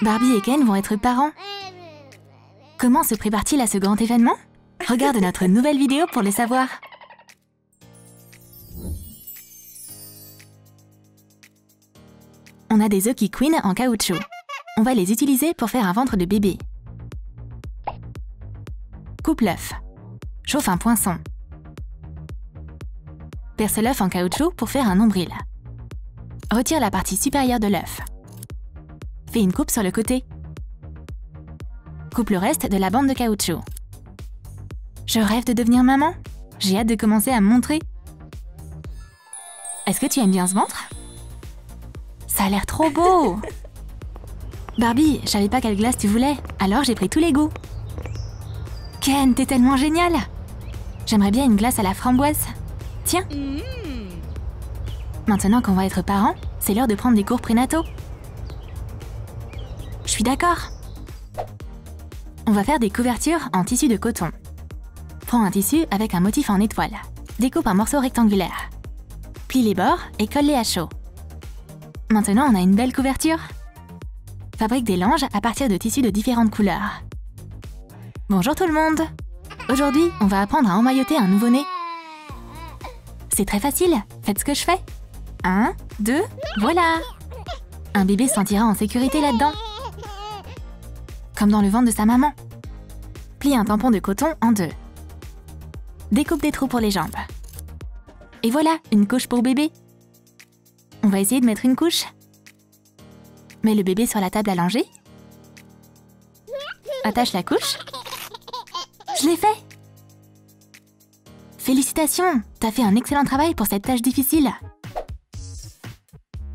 Barbie et Ken vont être parents. Comment se prépare-t-il à ce grand événement? Regarde notre nouvelle vidéo pour le savoir. On a des qui Queen en caoutchouc. On va les utiliser pour faire un ventre de bébé. Coupe l'œuf. Chauffe un poinçon. Perce l'œuf en caoutchouc pour faire un nombril. Retire la partie supérieure de l'œuf. Fais une coupe sur le côté. Coupe le reste de la bande de caoutchouc. Je rêve de devenir maman. J'ai hâte de commencer à me montrer. Est-ce que tu aimes bien ce ventre? Ça a l'air trop beau Barbie, je savais pas quelle glace tu voulais, alors j'ai pris tous les goûts. Ken, t'es tellement génial J'aimerais bien une glace à la framboise. Tiens Maintenant qu'on va être parents, c'est l'heure de prendre des cours prénataux. D'accord. On va faire des couvertures en tissu de coton. Prends un tissu avec un motif en étoile. Découpe un morceau rectangulaire. Plie les bords et colle-les à chaud. Maintenant, on a une belle couverture. Fabrique des langes à partir de tissus de différentes couleurs. Bonjour tout le monde Aujourd'hui, on va apprendre à emmailloter un nouveau-né. C'est très facile, faites ce que je fais. Un, deux, voilà Un bébé se sentira en sécurité là-dedans. Comme dans le ventre de sa maman. Plie un tampon de coton en deux. Découpe des trous pour les jambes. Et voilà, une couche pour bébé. On va essayer de mettre une couche. Mets le bébé sur la table allongée. Attache la couche. Je l'ai fait Félicitations T'as fait un excellent travail pour cette tâche difficile.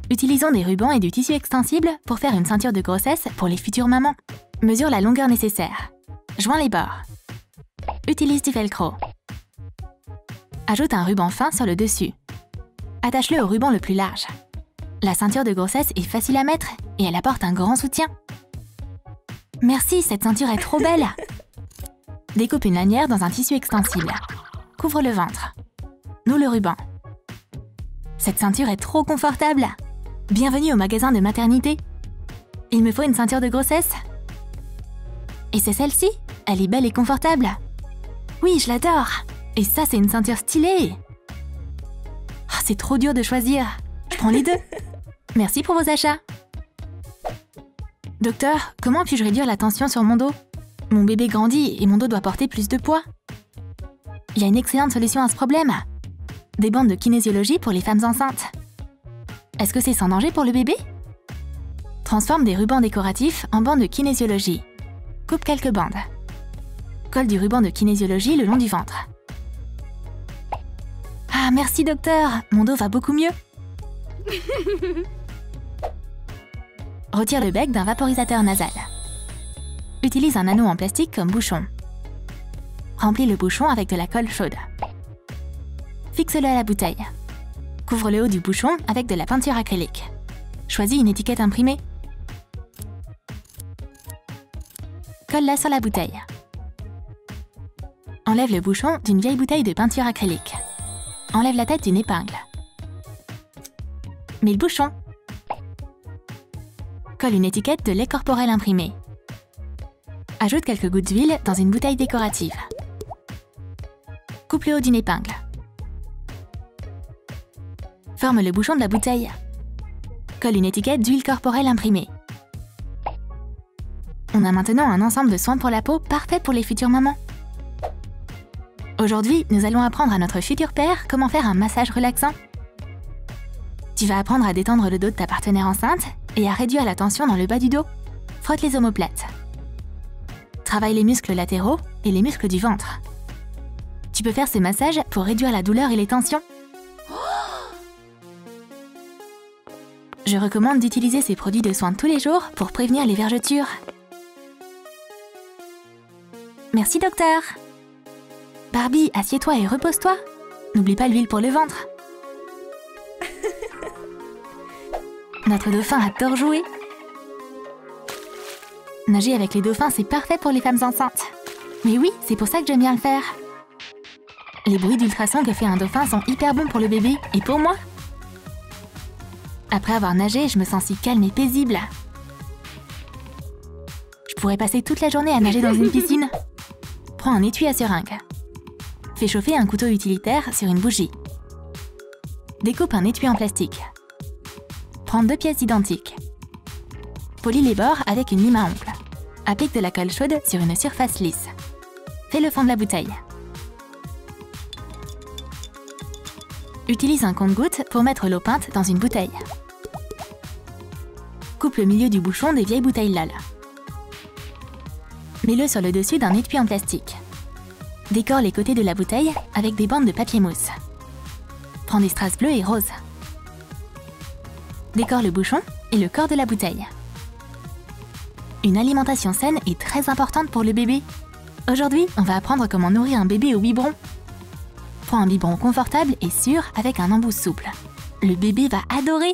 Utilisons des rubans et du tissu extensible pour faire une ceinture de grossesse pour les futures mamans. Mesure la longueur nécessaire. Joins les bords. Utilise du velcro. Ajoute un ruban fin sur le dessus. Attache-le au ruban le plus large. La ceinture de grossesse est facile à mettre et elle apporte un grand soutien. Merci, cette ceinture est trop belle Découpe une lanière dans un tissu extensible. Couvre le ventre. Noue le ruban. Cette ceinture est trop confortable Bienvenue au magasin de maternité Il me faut une ceinture de grossesse? Et c'est celle-ci. Elle est belle et confortable. Oui, je l'adore. Et ça, c'est une ceinture stylée. Oh, C'est trop dur de choisir. Je prends les deux. Merci pour vos achats. Docteur, comment puis-je réduire la tension sur mon dos? Mon bébé grandit et mon dos doit porter plus de poids. Il y a une excellente solution à ce problème. Des bandes de kinésiologie pour les femmes enceintes. Est-ce que c'est sans danger pour le bébé? Transforme des rubans décoratifs en bandes de kinésiologie. Coupe quelques bandes. Colle du ruban de kinésiologie le long du ventre. Ah, merci docteur, mon dos va beaucoup mieux. Retire le bec d'un vaporisateur nasal. Utilise un anneau en plastique comme bouchon. Remplis le bouchon avec de la colle chaude. Fixe-le à la bouteille. Couvre le haut du bouchon avec de la peinture acrylique. Choisis une étiquette imprimée. Colle-la sur la bouteille. Enlève le bouchon d'une vieille bouteille de peinture acrylique. Enlève la tête d'une épingle. Mets le bouchon colle une étiquette de lait corporel imprimé. Ajoute quelques gouttes d'huile dans une bouteille décorative. Coupe le haut d'une épingle. Forme le bouchon de la bouteille. Colle une étiquette d'huile corporelle imprimée. On a maintenant un ensemble de soins pour la peau parfait pour les futures mamans. Aujourd'hui, nous allons apprendre à notre futur père comment faire un massage relaxant. Tu vas apprendre à détendre le dos de ta partenaire enceinte et à réduire la tension dans le bas du dos. Frotte les omoplates. Travaille les muscles latéraux et les muscles du ventre. Tu peux faire ces massages pour réduire la douleur et les tensions. Je recommande d'utiliser ces produits de soins tous les jours pour prévenir les vergetures. Merci docteur Barbie, assieds-toi et repose-toi. N'oublie pas l'huile pour le ventre. Notre dauphin adore jouer. Nager avec les dauphins, c'est parfait pour les femmes enceintes. Mais oui, c'est pour ça que j'aime bien le faire. Les bruits d'ultrasons que fait un dauphin sont hyper bons pour le bébé et pour moi. Après avoir nagé, je me sens si calme et paisible. pourrais passer toute la journée à nager dans une piscine. Prends un étui à seringue. Fais chauffer un couteau utilitaire sur une bougie. Découpe un étui en plastique. Prends deux pièces identiques. Polis les bords avec une lime à ongles. Applique de la colle chaude sur une surface lisse. Fais le fond de la bouteille. Utilise un compte-gouttes pour mettre l'eau peinte dans une bouteille. Coupe le milieu du bouchon des vieilles bouteilles LOL. Mets-le sur le dessus d'un étui en plastique. Décore les côtés de la bouteille avec des bandes de papier mousse. Prends des strass bleues et roses. Décore le bouchon et le corps de la bouteille. Une alimentation saine est très importante pour le bébé. Aujourd'hui, on va apprendre comment nourrir un bébé au biberon. Prends un biberon confortable et sûr avec un embout souple. Le bébé va adorer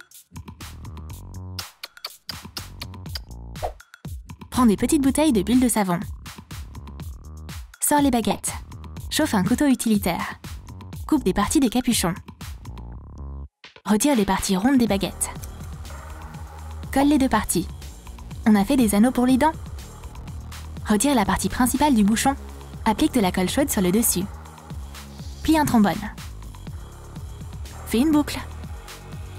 Prends des petites bouteilles de bulles de savon. Sors les baguettes. Chauffe un couteau utilitaire. Coupe des parties des capuchons. Retire les parties rondes des baguettes. Colle les deux parties. On a fait des anneaux pour les dents. Retire la partie principale du bouchon. Applique de la colle chaude sur le dessus. Plie un trombone. Fais une boucle.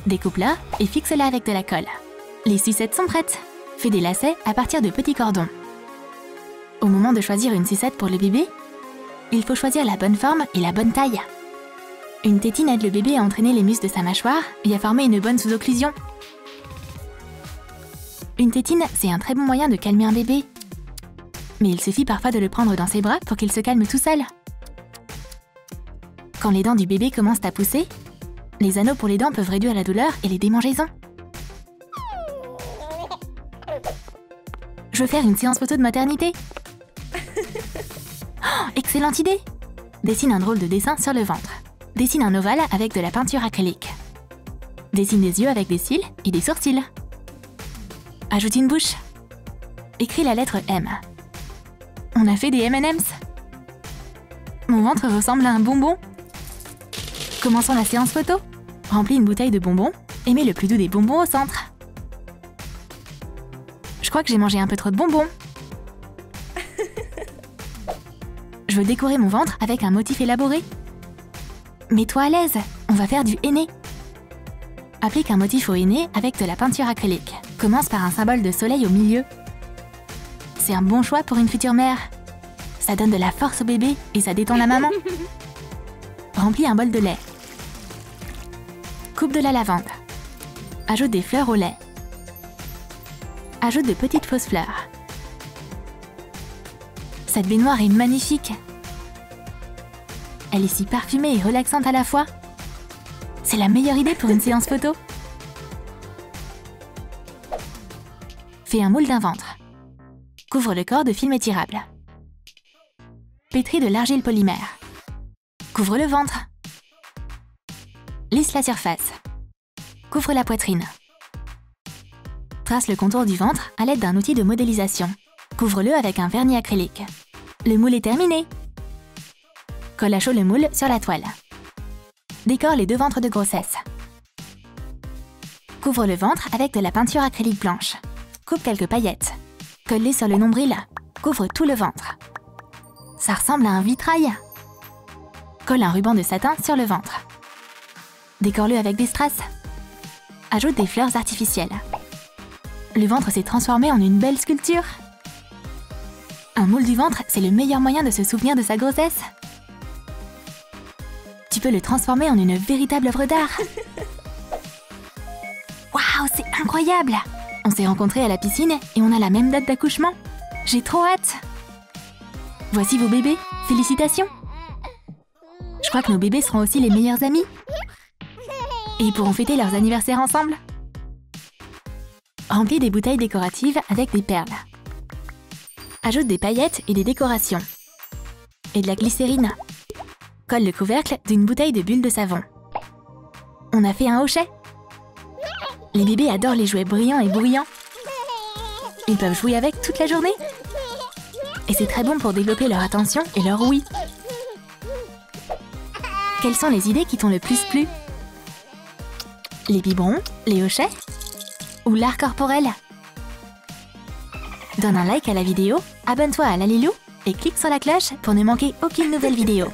Découpe-la et fixe-la avec de la colle. Les sucettes sont prêtes. Fais des lacets à partir de petits cordons. Au moment de choisir une sucette pour le bébé, il faut choisir la bonne forme et la bonne taille. Une tétine aide le bébé à entraîner les muscles de sa mâchoire et à former une bonne sous-occlusion. Une tétine, c'est un très bon moyen de calmer un bébé. Mais il suffit parfois de le prendre dans ses bras pour qu'il se calme tout seul. Quand les dents du bébé commencent à pousser, les anneaux pour les dents peuvent réduire la douleur et les démangeaisons. Je veux faire une séance photo de maternité. Oh, excellente idée Dessine un drôle de dessin sur le ventre. Dessine un ovale avec de la peinture acrylique. Dessine des yeux avec des cils et des sourcils. Ajoute une bouche. Écris la lettre M. On a fait des M&M's. Mon ventre ressemble à un bonbon. Commençons la séance photo. Remplis une bouteille de bonbons et mets le plus doux des bonbons au centre. Que j'ai mangé un peu trop de bonbons. Je veux décorer mon ventre avec un motif élaboré. Mets-toi à l'aise, on va faire du henné. Applique un motif au henné avec de la peinture acrylique. Commence par un symbole de soleil au milieu. C'est un bon choix pour une future mère. Ça donne de la force au bébé et ça détend la maman. Remplis un bol de lait. Coupe de la lavande. Ajoute des fleurs au lait. Ajoute de petites fausses fleurs. Cette baignoire est magnifique. Elle est si parfumée et relaxante à la fois. C'est la meilleure idée pour une séance photo. Fais un moule d'un ventre. Couvre le corps de film étirable. Pétris de l'argile polymère. Couvre le ventre. Lisse la surface. Couvre la poitrine. Trace le contour du ventre à l'aide d'un outil de modélisation. Couvre-le avec un vernis acrylique. Le moule est terminé. Colle à chaud le moule sur la toile. Décore les deux ventres de grossesse. Couvre le ventre avec de la peinture acrylique blanche. Coupe quelques paillettes. Colle-les sur le nombril. Couvre tout le ventre. Ça ressemble à un vitrail. Colle un ruban de satin sur le ventre. Décore-le avec des strass. Ajoute des fleurs artificielles. Le ventre s'est transformé en une belle sculpture. Un moule du ventre, c'est le meilleur moyen de se souvenir de sa grossesse. Tu peux le transformer en une véritable œuvre d'art. Waouh, c'est incroyable On s'est rencontrés à la piscine et on a la même date d'accouchement. J'ai trop hâte Voici vos bébés, félicitations Je crois que nos bébés seront aussi les meilleurs amis. Et ils pourront fêter leurs anniversaires ensemble. Remplis des bouteilles décoratives avec des perles. Ajoute des paillettes et des décorations. Et de la glycérine. Colle le couvercle d'une bouteille de bulles de savon. On a fait un hochet. Les bébés adorent les jouets brillants et bruyants. Ils peuvent jouer avec toute la journée. Et c'est très bon pour développer leur attention et leur oui. Quelles sont les idées qui t'ont le plus plu? Les biberons Les hochets Ou l'art corporel Donne un like à la vidéo, abonne-toi à la Lilou et clique sur la cloche pour ne manquer aucune nouvelle vidéo.